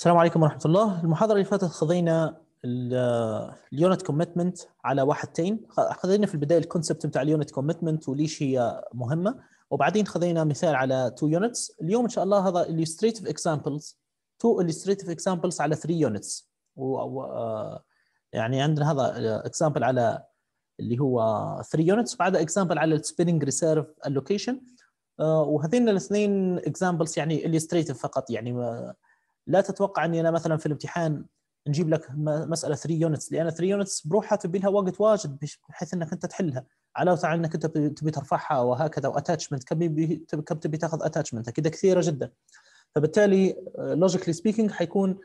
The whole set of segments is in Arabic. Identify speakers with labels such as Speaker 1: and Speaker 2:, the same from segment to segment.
Speaker 1: السلام عليكم ورحمة الله. المحاضرة اللي فاتت خذينا ال unit commitment على واحدتين. خذينا في البداية ال concept بتاع ال unit commitment وليش هي مهمة. وبعدين خذينا مثال على two units اليوم إن شاء الله هذا illustrative examples two illustrative examples على 3 units و يعني عندنا هذا example على اللي هو 3 units وبعدها example على ال spinning reserve allocation وهذين الاثنين examples يعني illustrative فقط. يعني لا تتوقع أني أنا مثلا في الامتحان نجيب لك مسألة 3 units لأن 3 units بروحها تبي لها وقت واجد بحيث إنك أنت تحلها. علاوه على إنك أنت تبي ترفعها وهكذا و attachment كم كم تبي تاخذ attachment كذا كثيرة جدا. فبالتالي logically speaking حيكون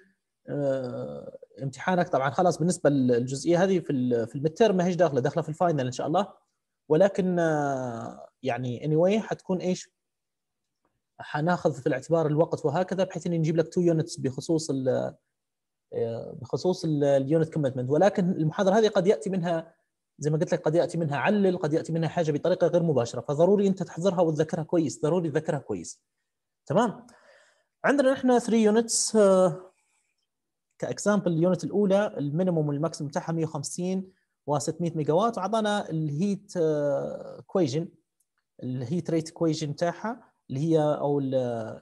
Speaker 1: امتحانك طبعا خلاص بالنسبة للجزئية هذه في في ال midterm ما هيش داخلة داخلة في ال final إن شاء الله. ولكن يعني اني anyway حتكون إيش؟ حناخذ في الاعتبار الوقت وهكذا بحيث إني نجيب لك 2 units بخصوص ال بخصوص ال unit commitment ولكن المحاضرة هذه قد يأتي منها زي ما قلت لك قد يأتي منها علل قد يأتي منها حاجة بطريقة غير مباشرة. فضروري أنت تحضرها وتذكرها كويس ضروري تذكرها كويس. تمام؟ عندنا نحن 3 units ك example ال unit الأولى ال minimum وال maximum بتاعها 150 و600 ميجا وات وعطانا ال heat equation ال heat rate equation بتاعها. اللي هي أو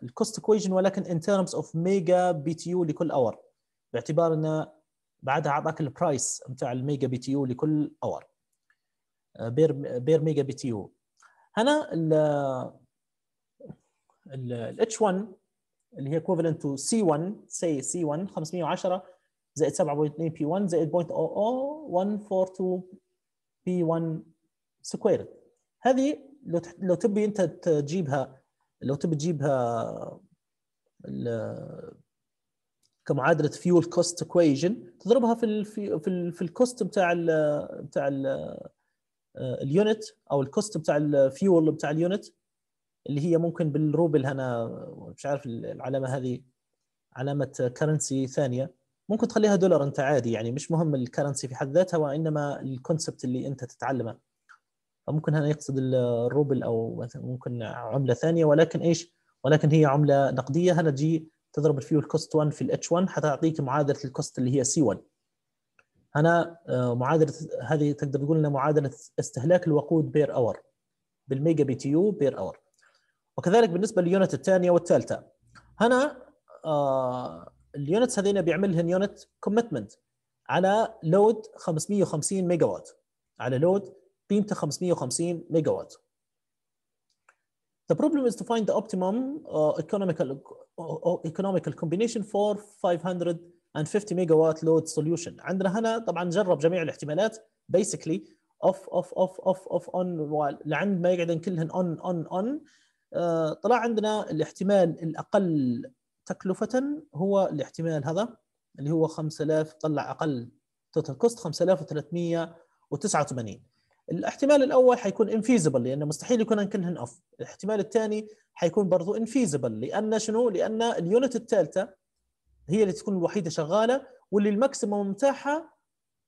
Speaker 1: ال cost equation ولكن in terms of mega BTU لكل hour باعتبار إنه بعدها أعطاك ال price بتاع ال mega BTU لكل hour per per mega BTU هنا ال H1 اللي هي equivalent to C1 say C1 510 زائد 7.2 P1 زائد 0.00142 P1 square هذه لو لو تبي أنت تجيبها لو تبي تجيبها كمعادلة fuel cost equation تضربها في ال في ال في ال cost بتاع ال بتاع ال ال unit أو ال cost بتاع الفيول بتاع ال unit اللي هي ممكن بالروبل هنا مش عارف العلامة هذه علامة currency ثانية. ممكن تخليها دولار أنت عادي يعني مش مهم ال currency في حد ذاتها وإنما ال concept اللي أنت تتعلمه. فممكن هنا يقصد الروبل أو ممكن عملة ثانية ولكن إيش؟ ولكن هي عملة نقدية. هنا تجي تضرب ال fuel cost 1 في ال H1 حتعطيك معادلة ال cost اللي هي C1 هنا معادلة هذه تقدر تقول إنها معادلة استهلاك الوقود per hour بال mega BTU per hour. وكذلك بالنسبة لل unit الثانية والثالثة. هنا آه ال units هذين لهن unit commitment على load 550 ميجا وات على load قيمته 550 ميجا وات. The problem is to find the optimum uh, economical uh, uh economical combination for 550 ميجا وات load solution. عندنا هنا طبعا نجرب جميع الاحتمالات basically off off off off off on لعند ما يقعدن كلهن on on on uh, طلع عندنا الاحتمال الأقل تكلفة هو الاحتمال هذا اللي هو 5000 طلع أقل total cost 5389 الاحتمال الأول حيكون infeasible لأنه مستحيل يكون كلهن off الاحتمال الثاني حيكون برضو infeasible لأن شنو؟ لأن ال unit الثالثة هي اللي تكون الوحيدة شغالة واللي ال maximum بتاعها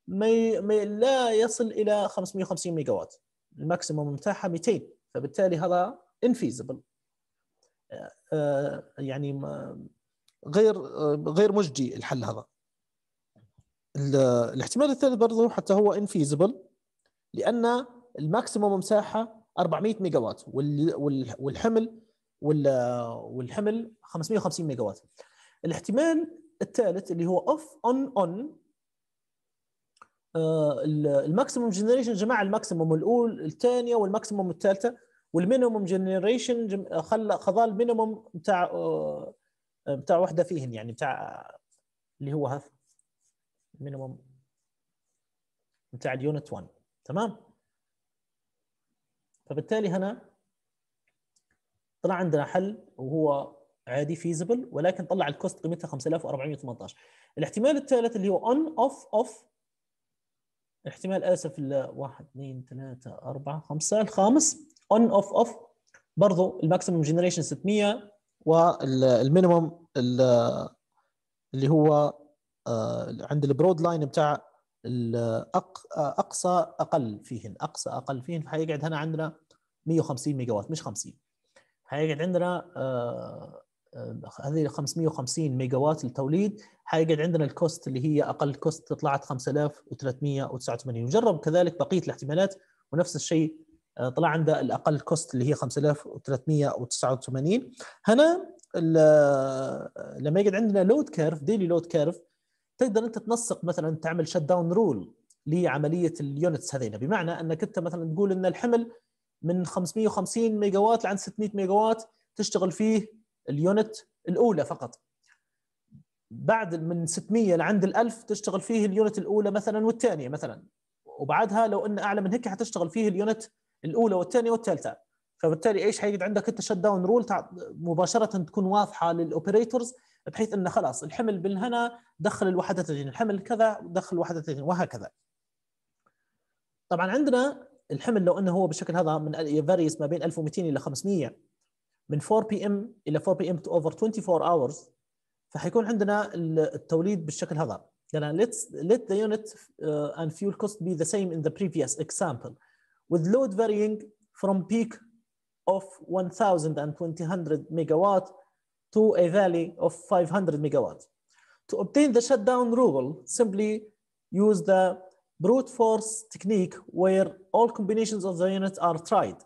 Speaker 1: ما, لا يصل إلى 550 ميجا وات ال maximum بتاعها 200 فبالتالي هذا infeasible يعني غير غير مجدي الحل هذا. الاحتمال الثالث برضه حتى هو infeasible لأن ال maximum متاعها 400 ميجا وات والحمل والحمل 550 ميجا وات الاحتمال الثالث اللي هو off on on ال maximum generation جمع ال maximum الأول الثانية وال maximum الثالثة وال minimum generation خلى خذا ال minimum بتاع بتاع واحدة فيهن يعني بتاع اللي هو هذا ال minimum بتاع ال unit 1 تمام؟ فبالتالي هنا طلع عندنا حل وهو عادي feasible ولكن طلع ال cost قيمتها 5418 الاحتمال الثالث اللي هو on off off احتمال آسف واحد اثنين ثلاثة أربعة خمسة. الخامس on off off برضو ال maximum generation 600 وال minimum اللي هو عند ال border line بتاع أقصى أقل فيهن أقصى أقل فيهن فحيقعد هنا عندنا 150 ميجا وات مش 50 حيقعد عندنا هذه 550 ميجا وات للتوليد حيقعد عندنا ال cost اللي هي أقل cost طلعت 5389 وجرب كذلك بقية الاحتمالات ونفس الشيء آه، طلع عنده الأقل cost اللي هي 5389 هنا لما يقعد عندنا load curve daily load curve تقدر أنت تنسق مثلا تعمل shutdown rule لعملية ال units هذين بمعنى أنك أنت مثلا تقول إن الحمل من 550 ميجا وات لعند 600 ميجا وات تشتغل فيه ال unit الأولى فقط. بعد من 600 لعند ال 1000 تشتغل فيه ال unit الأولى مثلا والثانية مثلا. وبعدها لو إن أعلى من هيك حتشتغل فيه ال unit الأولى والثانية والثالثة. فبالتالي إيش حيقعد عندك أنت shutdown rule مباشرة تكون واضحة لل operators بحيث انه خلاص الحمل بالهنا دخل الوحدتين الحمل كذا دخل الوحدتين وهكذا. طبعا عندنا الحمل لو إنه هو بالشكل هذا من varies ما بين 1200 إلى 500 من 4 PM إلى 4 PM to over 24 hours فحيكون عندنا التوليد بالشكل هذا. يعني let's let the unit uh, and fuel cost be the same in the previous example. With load varying from peak of 1200 megawatt to a valley of 500 megawatt. To obtain the shutdown rule, simply use the brute force technique where all combinations of the units are tried.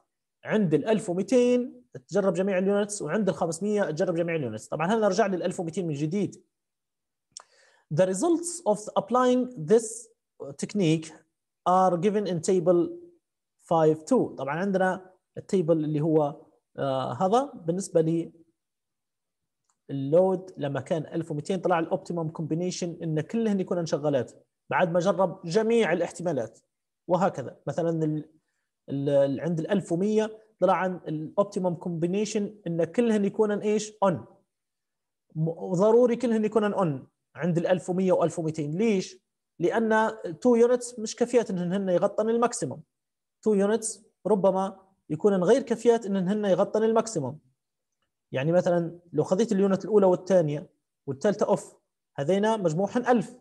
Speaker 1: عند ال 1200 تجرب جميع ال units وعند ال 500 تجرب جميع ال units طبعا هنا نرجع لل 1200 من جديد The results of applying this technique are given in table 5.2 طبعا عندنا ال table اللي هو آه هذا بالنسبة ال load لما كان 1200 طلع ال optimum combination إن كلهن يكونن شغالات. بعد ما جرب جميع الاحتمالات. وهكذا. مثلا ال ال عند ال 1100 طلع عن ال optimum combination إن كلهن يكونن إيش؟ on ضروري كلهن يكونن on عند ال 1100 و 1200 ليش؟ لأن 2 units مش كافيات انهن هن يغطن ال maximum. 2 units ربما يكونن غير كافيات انهن هن يغطن ال maximum. يعني مثلا لو خذيت ال unit الأولى والثانية والثالثة off هذينا مجموعهم 1000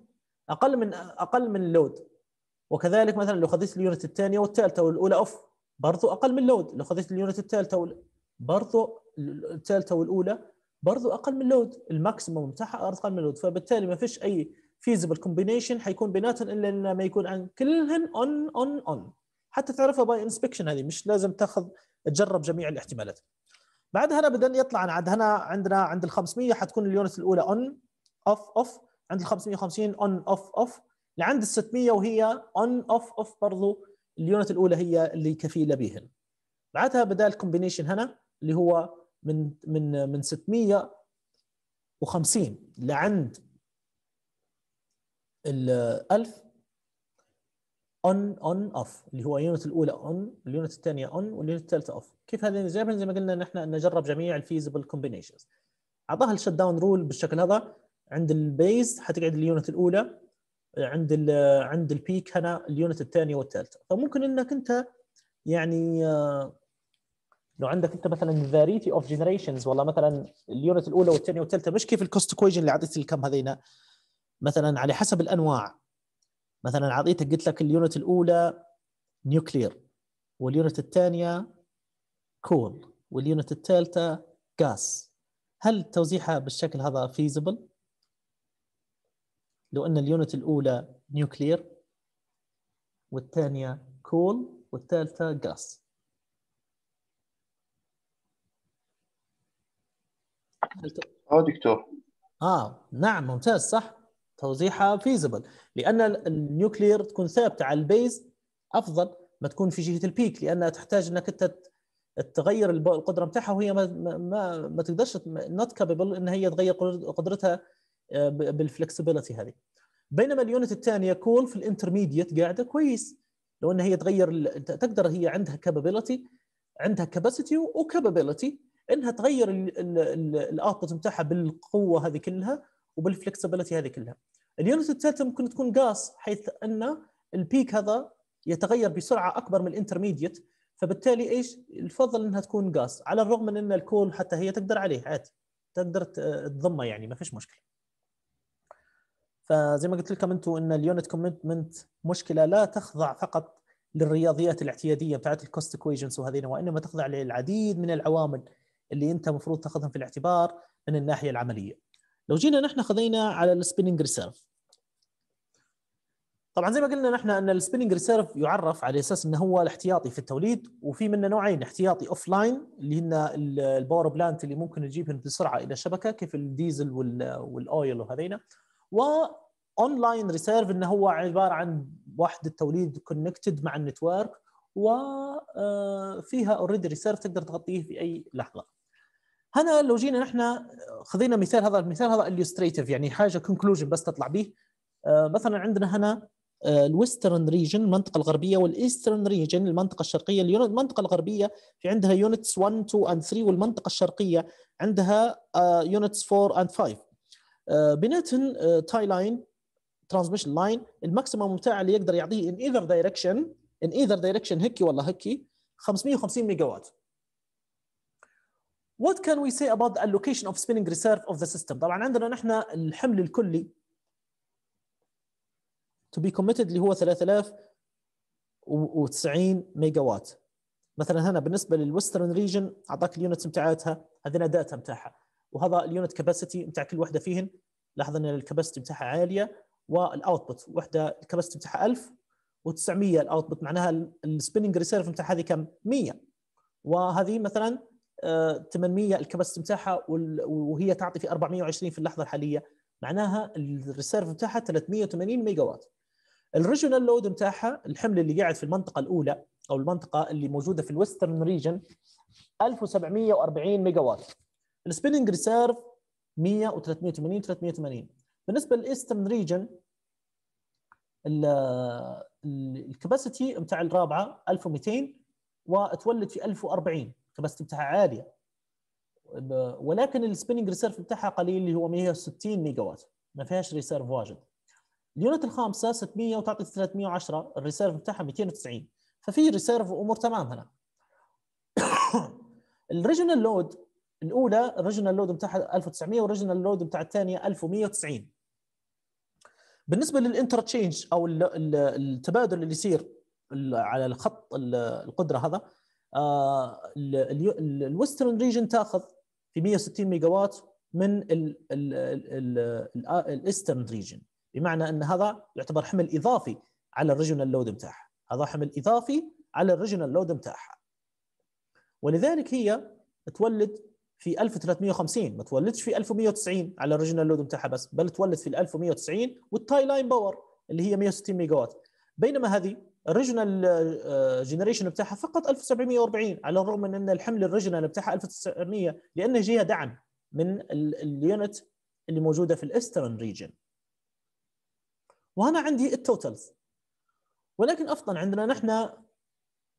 Speaker 1: أقل من أقل من ال load. وكذلك مثلا لو خذيت ال unit الثانية والثالثة والأولى off برضو أقل من ال load. لو خذيت ال unit الثالثة وال... برضو الثالثة والأولى برضو أقل من ال load. ال maximum بتاعها أقل من ال load. فبالتالي ما فيش أي feasible combination حيكون بيناتهم إلا لما يكون عن كلهن on on on حتى تعرفها by inspection هذه مش لازم تاخذ تجرب جميع الاحتمالات. بعد هنا بدنا يطلع عند هنا عندنا عند ال 500 حتكون ال unit الأولى on off off عند ال 550 on off off لعند ال 600 وهي on off off برضو ال unit الأولى هي اللي كفيلة بهن بعدها بدأ ال combination هنا اللي هو من من من 650 لعند ال 1000 on on off اللي هو ال unit الأولى on ال unit الثانية on وال unit الثالثة off كيف هذه؟ زي ما قلنا نحن نجرب جميع ال feasible combinations أعطاها ال shut down rule بالشكل هذا. عند ال base حتقعد ال unit الأولى. عند ال عند ال peak هنا ال unit الثانية والثالثة. فممكن إنك أنت يعني لو عندك أنت مثلا variety of generations والله مثلا ال unit الأولى والثانية والثالثة مش كيف ال cost equation اللي اعطيت الكم هذينا؟ مثلا على حسب الأنواع. مثلا اعطيتك قلت لك ال unit الأولى nuclear وال unit الثانية coal وال unit الثالثة غاز هل توزيعها بالشكل هذا feasible لو أن ال unit الأولى nuclear والثانية coal والثالثة غاز
Speaker 2: آه دكتور.
Speaker 1: آه نعم ممتاز صح؟ توزيعها feasible لأن ال nuclear تكون ثابتة على ال base أفضل ما تكون في جهة ال peak لأنها تحتاج إنك أنت تغير القدرة بتاعها وهي ما ما, ما تقدرش not capable إن هي تغير قدرتها آه، بال flexibility هذه. بينما ال unit الثانية coal في ال intermediate قاعدة كويس. لو إن هي تغير تقدر هي عندها capability عندها capacity و capability إنها تغير ال output بتاعها بالقوة هذه كلها وبال flexibility هذه كلها. ال unit الثالثة ممكن تكون جاس حيث أن ال peak هذا يتغير بسرعة أكبر من ال intermediate فبالتالي إيش؟ الفضل إنها تكون جاس على الرغم من إن ال coal حتى هي تقدر عليه عادي. تقدر تضمه يعني ما فيش مشكلة. فزي ما قلت لكم أنتم إن ال unit commitment مشكلة لا تخضع فقط للرياضيات الاعتيادية بتاعت ال cost equations وهذين وإنما تخضع للعديد من العوامل اللي أنت المفروض تأخذهم في الاعتبار من الناحية العملية. لو جينا نحن خذينا على ال spinning reserve طبعا زي ما قلنا نحن أن ال spinning reserve يعرف على أساس إنه هو الاحتياطي في التوليد وفي منه نوعين احتياطي off line اللي هن ال power plant اللي ممكن نجيبهم بسرعة إلى الشبكه كيف الديزل وال oil وهذينا و on line reserve إنه هو عبارة عن وحدة توليد connected مع ال network وفيها already reserve تقدر تغطيه في أي لحظة. هنا لو جينا نحن خذينا مثال هذا المثال هذا illustrative يعني حاجة conclusion بس تطلع به. مثلا عندنا هنا ال western region المنطقة الغربية وال eastern region المنطقة الشرقية. المنطقة الغربية في عندها units 1 2 and 3 والمنطقة الشرقية عندها units 4 and 5 بيناتهم tie line transmission line ال maximum بتاعه اللي يقدر يعطيه in either direction in either direction هيكي ولا هيكي 550 ميجا وات. What can we say about the allocation of spinning reserve of the system؟ طبعا عندنا نحن الحمل الكلي. To be committed اللي هو 3090 ميجا وات مثلا هنا بالنسبة لل western region أعطاك ال units بتاعتها هذه data بتاعها وهذا ال unit capacity بتاع كل وحدة فيهن لاحظ إن ال capacity بتاعها عالية وال output وحدة ال capacity بتاعها 1000 و900 ال output معناها ال spinning reserve بتاع هذه كم؟ 100 وهذه مثلا 800 ال capacity بتاعها وهي تعطي في 420 في اللحظة الحالية. معناها ال reserve بتاعها 380 ميجا وات ال regional load بتاعها الحمل اللي قاعد في المنطقة الأولى أو المنطقة اللي موجودة في ال western region 1740 ميجا وات ال spinning reserve 100 و380 380 بالنسبة لل eastern region ال capacity بتاع الرابعة 1200 وتولد في 1040 ال capacity بتاعها عالية. ولكن ال spinning reserve بتاعها قليل اللي هو 160 ميجا وات ما فيهاش reserve واجد. ال unit الخامسة 600 وتعطي 310 ال reserve بتاعها 290 ففي reserve وأمور تمام هنا. ال regional load الأولى ال regional load بتاعها 1900 وال regional load بتاع الثانية 1190 بالنسبة لل interchange أو التبادل اللي يصير على الخط القدرة هذا ال western region تاخذ في 160 ميجا وات من ال eastern region. بمعنى أن هذا يعتبر حمل إضافي على ال regional load بتاعها هذا حمل إضافي على ال regional load بتاعها ولذلك هي تولد في 1350 ما تولدش في 1190 على ال regional load بتاعها بس بل تولد في 1190 وال tie line power اللي هي 160 ميجا وات بينما هذه ال regional generation بتاعها فقط 1740 على الرغم من أن الحمل ال regional بتاعها 1900 لأن جهه دعم من ال unit اللي موجودة في ال eastern region وهنا عندي ال totals ولكن أفضل عندنا نحن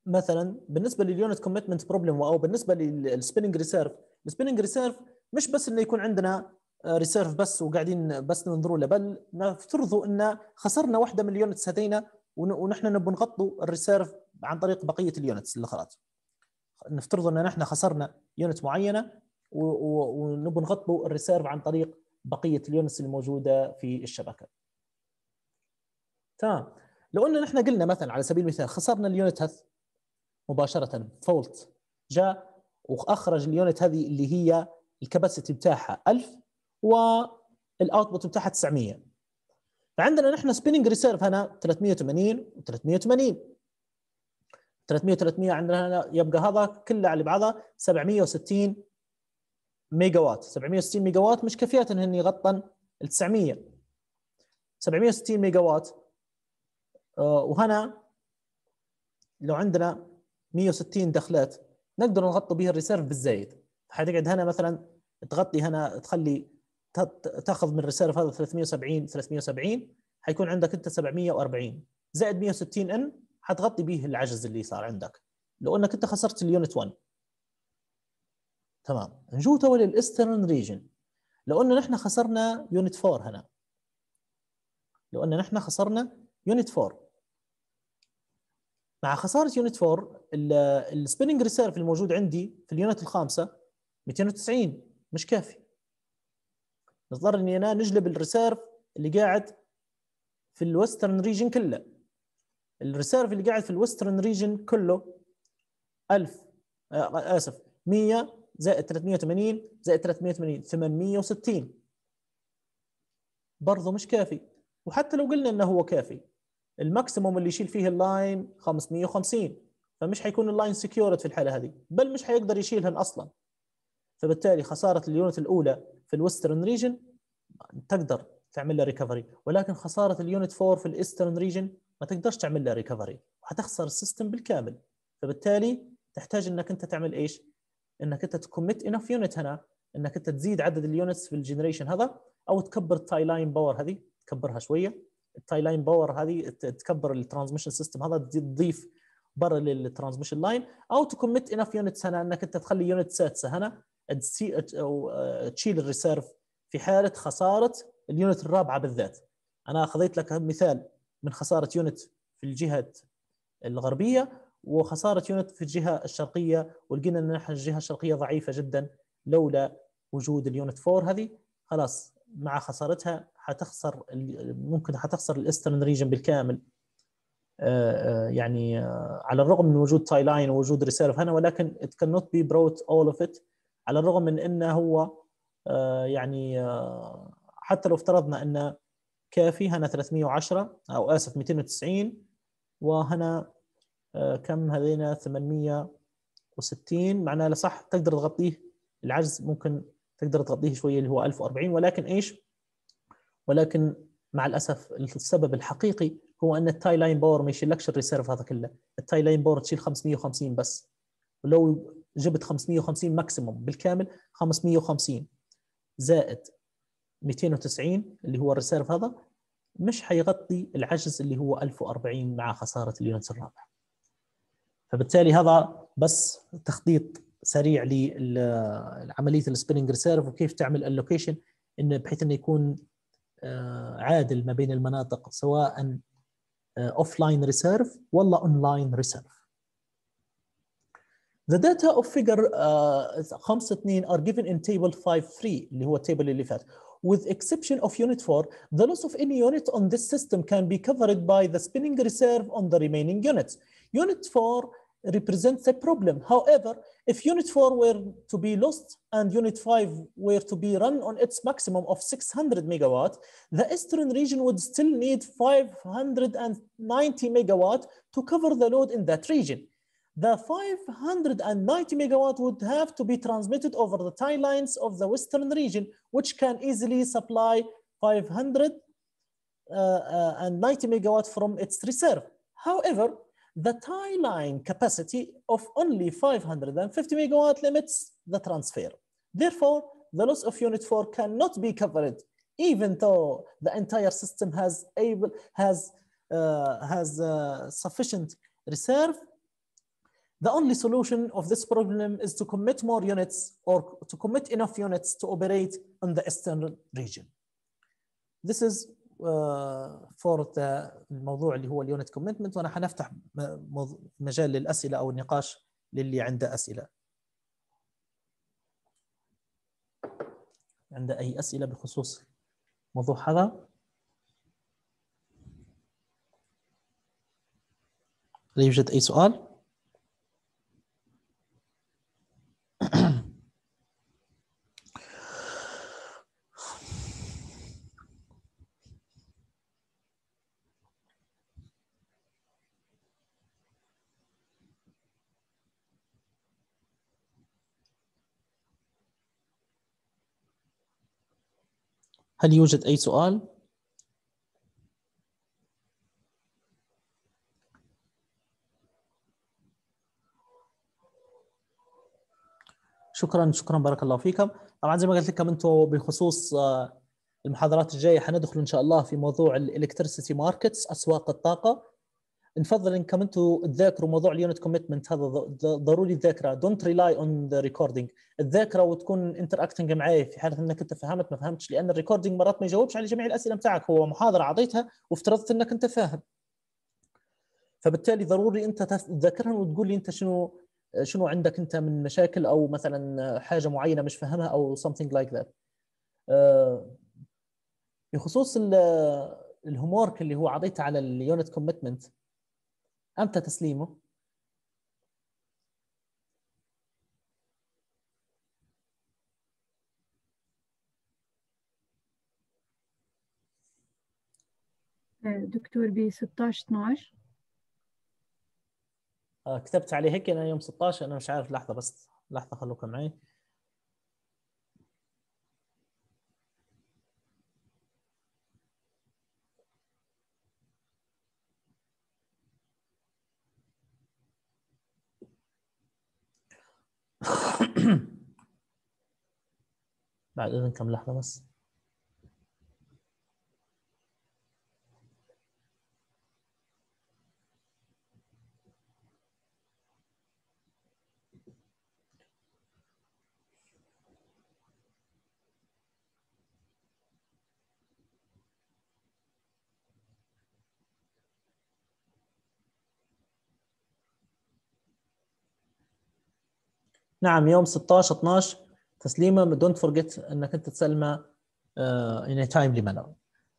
Speaker 1: مثلا بالنسبة لل unit commitment problem أو بالنسبة لل spinning reserve ال spinning reserve مش بس إنه يكون عندنا reserve بس وقاعدين بس ننظروا له بل نفترضوا إن خسرنا واحدة من ال units هذينا ونحن نبغى نغطوا ال reserve عن طريق بقية ال units الاخرى نفترض أن نحن خسرنا unit معينة ونبغى نغطوا ال reserve عن طريق بقية ال units الموجودة في الشبكة. تمام. لو أن نحن قلنا مثلا على سبيل المثال خسرنا ال unit هذ مباشرة fault جاء وأخرج ال unit هذه اللي هي ال capacity بتاعها 1000 وال output بتاعها 900 فعندنا نحن spinning reserve هنا 380 و380 300 300 عندنا هنا يبقى هذا كله على بعضها 760 ميجا وات 760 ميجا وات مش كفيات انهن يغطن ال 900 760 ميجا وات وهنا لو عندنا 160 دخلات نقدر نغطي بها ال reserve بالزايد. حتقعد هنا مثلا تغطي هنا تخلي تاخذ من ال reserve هذا 370 370 حيكون عندك انت 740 زائد 160 ان حتغطي به العجز اللي صار عندك. لو انك انت خسرت ال unit 1 تمام. ن go to لل eastern region لو ان نحن خسرنا unit 4 هنا. لو ان نحن خسرنا unit 4 مع خسارة unit 4 ال spinning reserve الموجود عندي في ال unit الخامسة 290 مش كافي. نضطر إني أنا نجلب ال reserve اللي قاعد في ال western region كله. ال reserve اللي قاعد في ال western region كله 1000 آه آسف 100 زائد 380 زائد 380 860 برضه مش كافي. وحتى لو قلنا إنه هو كافي. ال maximum اللي يشيل فيه ال line 550 فمش حيكون ال line secured في الحالة هذه بل مش حيقدر يشيلهن أصلا. فبالتالي خسارة ال unit الأولى في ال western region تقدر تعمل لها recovery ولكن خسارة ال unit 4 في ال eastern region ما تقدرش تعمل لها recovery وحتخسر ال system بالكامل. فبالتالي تحتاج إنك أنت تعمل إيش؟ إنك أنت ت commit enough unit هنا. إنك أنت تزيد عدد ال units في ال generation هذا أو تكبر ال tie line power هذه تكبرها شوية. ال tie line power هذه تكبر ال transmission system هذا تضيف برا لل transmission line أو ت commit enough units هنا إنك أنت تخلي unit سادسه هنا. أو تشيل ال reserve في حالة خسارة ال unit الرابعة بالذات. أنا اخذت لك مثال من خسارة unit في الجهة الغربية وخسارة unit في الجهة الشرقية ولقينا أن الجهة الشرقية ضعيفة جدا لولا وجود ال unit 4 هذه. خلاص مع خسارتها حتخسر ممكن حتخسر ال eastern region بالكامل آه، آه، يعني آه، على الرغم من وجود tie line ووجود reserve هنا ولكن it cannot be brought all of it على الرغم من إنه هو يعني حتى لو افترضنا إن كافي هنا 310 أو آسف 290 وهنا كم هذينا؟ 860 معناه صح تقدر تغطيه العجز ممكن تقدر تغطيه شوية اللي هو 1040 ولكن إيش؟ ولكن مع الأسف السبب الحقيقي هو إن ال tie line power ما يشيلكش ال reserve هذا كله، ال tie line power تشيل 550 بس. ولو جبت 550 maximum بالكامل 550 زائد 290 اللي هو ال reserve هذا مش حيغطي العجز اللي هو 1040 مع خسارة ال units الرابع. فبالتالي هذا بس تخطيط سريع لعملية ال spinning reserve وكيف تعمل ال allocation انه بحيث إنه يكون آه، عادل ما بين المناطق سواء offline reserve ولا online reserve The data of figure uh, 5 2 are given in table 5 3 اللي هو التيبل اللي فات. With exception of unit 4, the loss of any unit on this system can be covered by the spinning reserve on the remaining units. Unit 4 represents a problem. However, if unit 4 were to be lost and unit 5 were to be run on its maximum of 600 megawatt, the eastern region would still need 590 megawatt to cover the load in that region. The 590 megawatt would have to be transmitted over the tie lines of the western region, which can easily supply 590 uh, uh, megawatt from its reserve. However, the tie line capacity of only 550 megawatt limits the transfer. Therefore, the loss of unit 4 cannot be covered even though the entire system has able has uh, has uh, sufficient reserve the only solution of this problem is to commit more units or to commit enough units to operate in the eastern region. This is for الموضوع اللي هو ال unit commitment وأنا حنفتح مجال للأسئلة أو النقاش للي عنده أسئلة. عنده أي أسئلة بخصوص الموضوع هذا؟ لا يوجد أي سؤال. هل يوجد أي سؤال؟ شكرا شكرا بارك الله فيكم طبعا زي ما قلت لكم أنتم بخصوص آه، المحاضرات الجاية حندخل إن شاء الله في موضوع ال electricity markets أسواق الطاقة نفضل انكم أنتم تذاكروا موضوع ال unit commitment هذا ضروري الذاكره don't rely on the recording الذاكره وتكون interacting معي في حالة إنك أنت فهمت ما فهمتش لأن ال recording مرات ما يجاوبش على جميع الأسئلة بتاعك. هو محاضرة اعطيتها وافترضت إنك أنت فاهم. فبالتالي ضروري أنت تذاكرها وتقول لي أنت شنو شنو عندك أنت من مشاكل أو مثلا حاجة معينة مش فاهمها أو something like that. آه، بخصوص ال homework اللي هو عطيته على ال unit commitment إمتى تسليمه؟
Speaker 3: دكتور ب 16 12
Speaker 1: كتبت عليه هيك أنا يوم 16 أنا مش عارف لحظة بس لحظة خلوكم معي بعد اذنكم لحظة بس؟ نعم يوم 16 12 تسليمه don't forget إنك أنت تسلمه in timely manner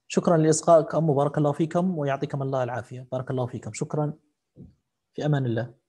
Speaker 1: شكرا لاصغائكم وبارك الله فيكم ويعطيكم الله العافية. بارك الله فيكم. شكرا. في أمان الله.